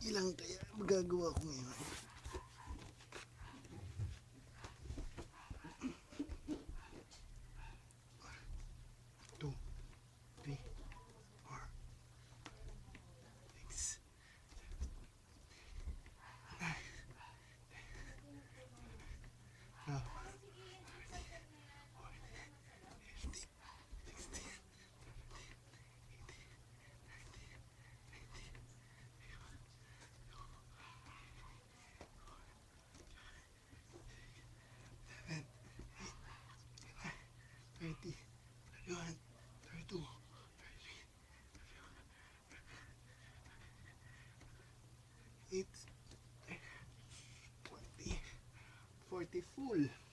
Ilang kaya magagawa ko ngayon? 40 full.